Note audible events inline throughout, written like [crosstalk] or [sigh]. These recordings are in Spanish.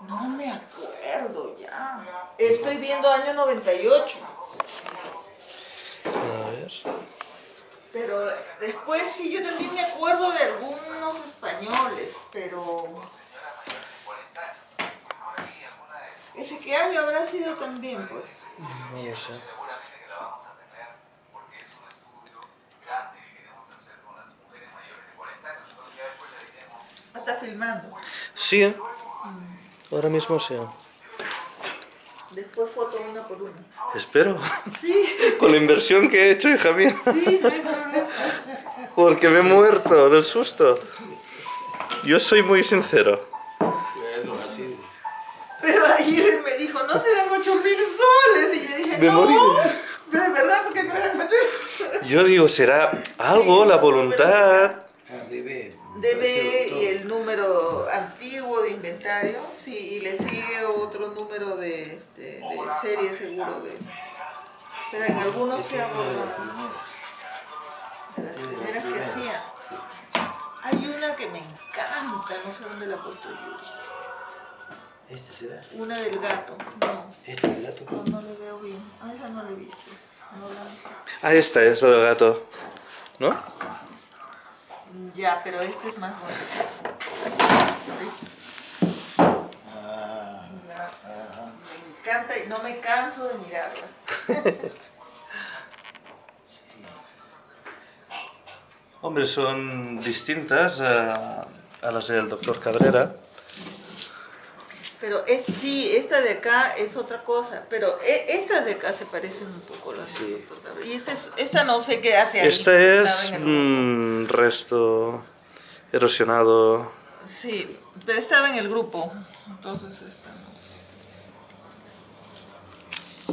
No me acuerdo ya. Estoy viendo año 98. A ver. Pero después sí, yo también me acuerdo de algunos españoles, pero... ¿Ese qué año habrá sido también, pues? No lo sé. Está filmando. Sí. Ahora mismo sí. Después foto una por una. Espero. Sí, [laughs] Con la inversión que he hecho, hija mía. sí, no hay problema. Porque me he muerto del susto. Yo soy muy sincero. Bueno, así es. Pero ayer él me dijo, no serán 8 mil soles. Y yo dije, Me no, morí. de verdad, porque no eran 8 Yo digo, será algo, la voluntad. Ah, debe. Número antiguo de inventario, sí, y le sigue otro número de, este, de serie seguro de... Pero en algunos se ha borrado, de las primeras que hacía. Hay una que me encanta, no sé dónde la he puesto yo. ¿Este será? Una del gato, no, ¿Este es el gato? no, no le veo bien. A esa no le he visto. No la- Ah, esta es la del gato. ¿No? Ya, pero este es más bonito. Ah, Me encanta y no me canso de mirarla. Hombre, son distintas a, a las del doctor Cabrera. Pero es, sí, esta de acá es otra cosa, pero e- estas de acá se parecen un poco las Sí. Y esta, es, esta no sé qué hace ahí. Esta es el mm, resto erosionado. Sí, pero estaba en el grupo, entonces esta no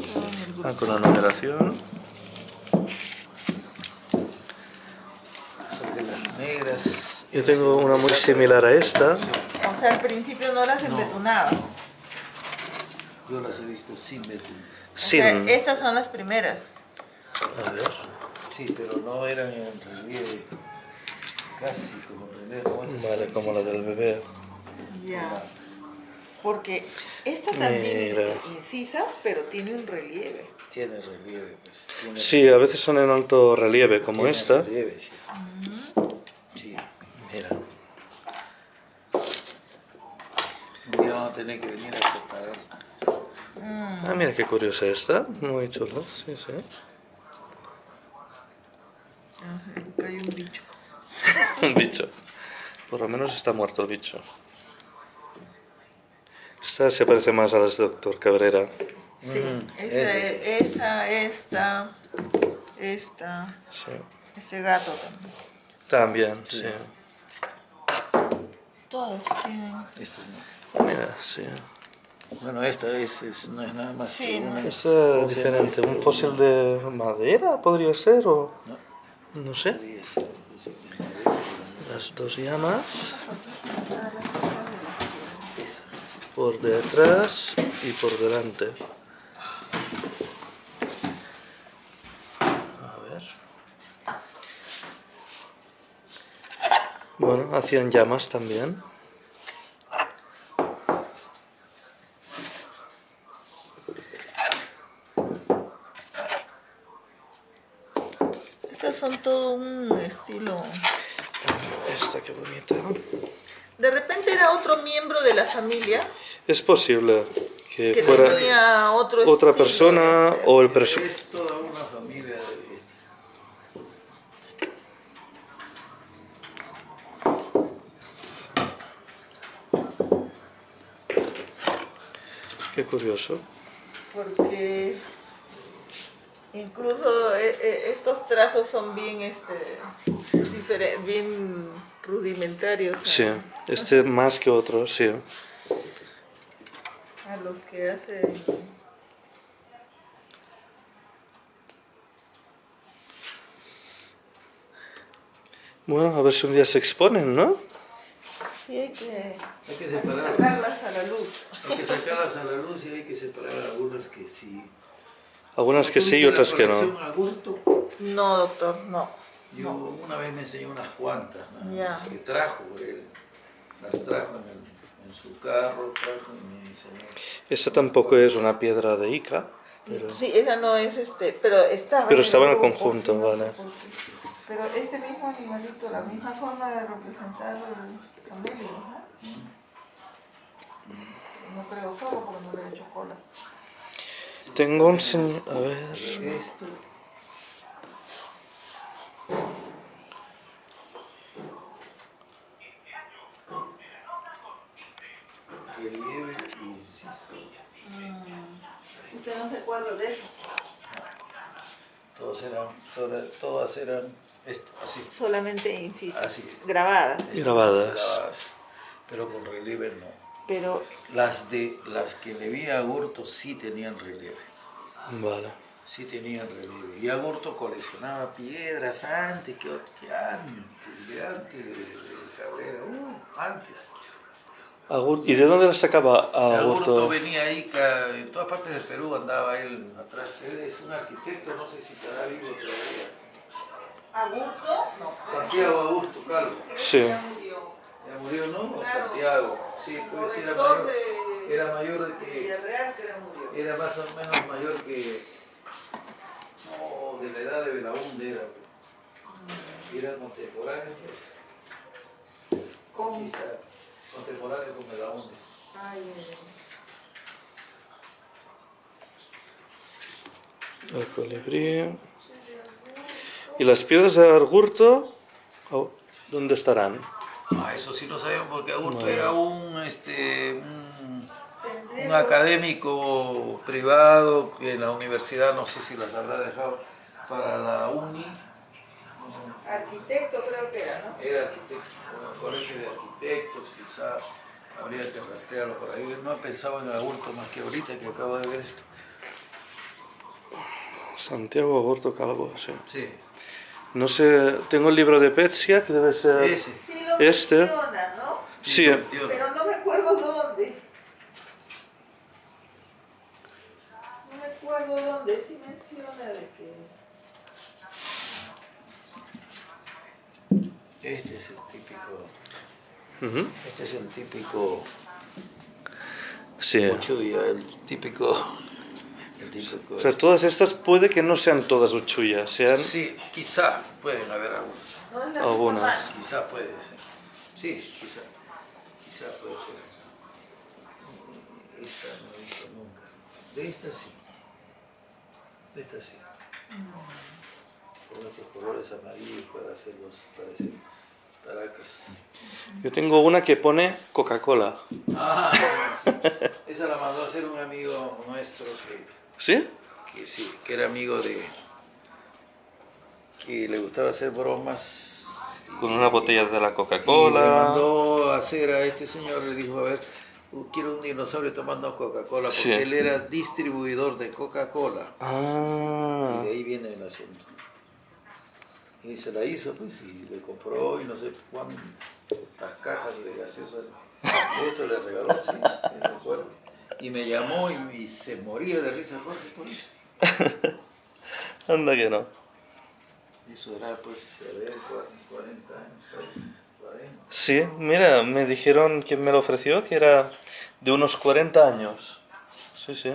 sé. Estaba en el grupo. Ah, con la numeración. porque las negras. Yo tengo una muy similar a esta. O sea, al principio no las embetunaba. Yo las he visto sin betún. O sea, Sin. estas son las primeras. A ver. Sí, pero no eran en relieve. Casi como estas Vale, como la del bebé. Ya. Porque esta también Mira. es incisa, pero tiene un relieve. Tiene relieve, pues. Tiene Sí, a veces son en alto relieve, como tiene esta. relieve, sí. Sí. Mira. Un día vamos a tener que venir a separar. Ah, mira qué curiosa esta. Muy chulo. Sí, sí. Ajá, acá hay un bicho. [laughs] Un bicho. Por lo menos está muerto el bicho. Esta se parece más a las de doctor Cabrera. Sí, Mm, esa, ese es- esa, esta, esta, Sí. este gato también. También, sí. Todas tienen. Esta no. Mira, sí. Bueno, esta es, es- no es nada más Sí, que no. una. Esta es diferente. ¿Un fósil de madera podría ser? O... No sé. Podría ser, pues, sí, Las dos llamas por detrás y por delante. A ver. Bueno, hacían llamas también. Estas son todo un estilo. Esta qué bonita. De repente era otro miembro de la familia Es posible que, que fuera tenía otro otra persona o el presu Es toda una familia de esta. Qué curioso. Porque incluso eh, eh, estos trazos son bien, este, bien rudimentarios Sí, este más que otro, sí. a los que hace Bueno, a ver si un día se exponen, ¿no? Sí, hay que Hay que separarlas. sacarlas a la luz. Hay que sacarlas a la luz y hay que separar algunas que sí. Algunas que sí y ¿Tuviste la otras que no. Agurto? No, doctor, no. Yo una vez me enseñó unas cuantas, más, que trajo él, las trajo en el, en su carro, trajo y me enseñó. Esta tampoco es una piedra de Ica, pero... Sí, esa no es este, pero estaba. Pero estaba en el conjunto, no vale. Pero este mismo animalito, la misma forma de representar el camello, ¿no? No creo solo porque no le he hecho cola. Tengo un... A ver... Esto. Relieve y inciso. Usted no se acuerda de eso. Todos eran, todas, todas eran esto, así. Solamente inciso. Así. Grabadas. Grabadas. Grabadas, Pero con relieve no. Pero Las de las que le vi a Agurto sí tenían relieve. Vale. Sí tenían relieve. Y Agurto coleccionaba piedras antes que, que antes, de antes de, de Cabrera, uh, antes. Agur- ¿Y de dónde la sacaba Agurto Agurto? venía ahí, en todas partes del Perú andaba él atrás. Él es un arquitecto, no sé si estará vivo todavía. Agurto, no. Santiago Augusto Calvo. Sí. Ya murió. Ya murió, ¿no? O Santiago. Sí, pues era mayor. Era mayor de que. Villarreal que ya murió. Era más o menos mayor que. No, de la edad de Belaúnde era. pues. Era contemporáneo, pues. ¿Cómo? Contemporáneo con ay, ay. El colibrí. ¿Y las piedras de Agurto? oh, ¿Dónde estarán? Ah, eso sí lo sabemos porque Augusto era un, este, un, un académico privado que en la universidad, no sé si las habrá dejado para la uni. Arquitecto creo que era, ¿no? Era arquitecto, bueno, colegio de arquitectos, quizá habría que rastrearlo por ahí. No he pensado en adulto más que ahorita que acabo de ver esto. Santiago Agurto Calvo, sí. Sí, No sé, tengo el libro de Petsia, que debe ser ese. Sí lo este. menciona, ¿no? Sí, Tío, Pero no me acuerdo dónde. No me acuerdo dónde. Sí menciona de que... Este es el típico, Este es el típico sí. Uchuya, el típico, [laughs] el típico. O sea, este. todas estas puede que no sean todas uchuyas, sean Sí, quizá pueden haber algunas. Algunas. Quizá puede ser. Sí, quizá. Quizá puede ser. Y Esta no he visto nunca. De esta sí. De esta sí. Con estos colores amarillos para hacerlos parecer. Yo tengo una que pone Coca-Cola. Ah, esa la mandó a hacer un amigo nuestro que, ¿Sí? que sí, que era amigo de. que le gustaba hacer bromas. y- Con una botella de la Y le Coca-Cola. mandó a hacer a este señor, le dijo, a ver, uh, quiero un dinosaurio tomando Coca-Cola, porque Sí. él era distribuidor de Coca-Cola. Y Ah, de ahí viene el asunto. Y se la hizo, pues, y le compró, y no sé cuántas cajas de gaseosa. De esto le regaló, sí, me acuerdo. Y me llamó y, y se moría de risa Jorge por eso. [laughs] anda que no. Eso era, pues, a ver, 40 años, 40. Sí, mira, me dijeron que me lo ofreció que era de unos 40 años. Sí, sí.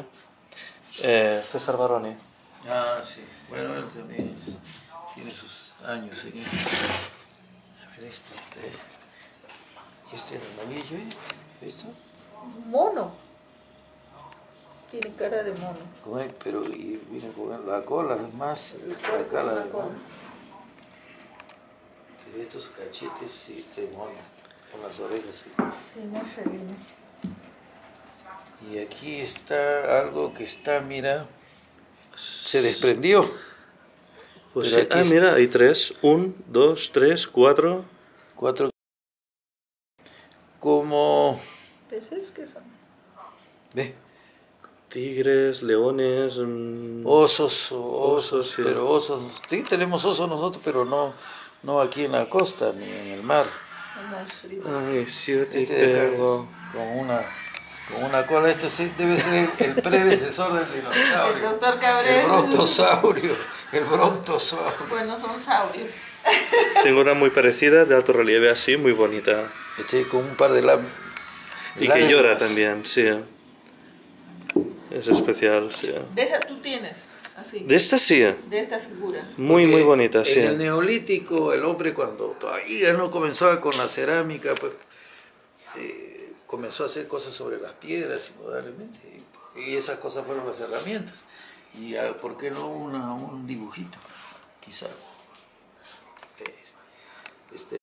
Eh, César Baroni. Ah, sí. Bueno, él también es- tiene sus años en. A ver, este, este es. Este es el amarillo, ¿eh? ¿Esto? Mono. Tiene cara de mono. Él, pero y con la cola, es más, es la cuerpo cara de cola. mono. Pero estos cachetes sí, de mono, con las orejas, sí. Sí, no felino. Y aquí está algo que está, mira, se desprendió. Pues Pero sí. aquí Ah, mira, hay tres. Un, dos, tres, cuatro. Cuatro. Como. ¿Peces qué son? Ve. Tigres, leones. mm, Osos, osos, Osos, sí. pero osos, sí tenemos osos nosotros, pero no, no aquí en la costa ni en el mar. Unos Ay, siete Este de acá es tengo. con una, con una cola, este sí debe ser el, predecesor del dinosaurio. El doctor Cabrera. El brontosaurio, el brontosaurio. Bueno, son saurios. Tengo una muy parecida, de alto relieve así, muy bonita. Este con un par de lam- Y que llora también, sí. Es especial, sí. De esa tú tienes, así. De esta sí, De esta figura. muy, muy bonita, sí. En el neolítico, el hombre cuando todavía no comenzaba con la cerámica, pues, eh, comenzó a hacer cosas sobre las piedras indudablemente. Y esas cosas fueron las herramientas. Y ah, ¿por qué no una- un dibujito? Quizá. Este, este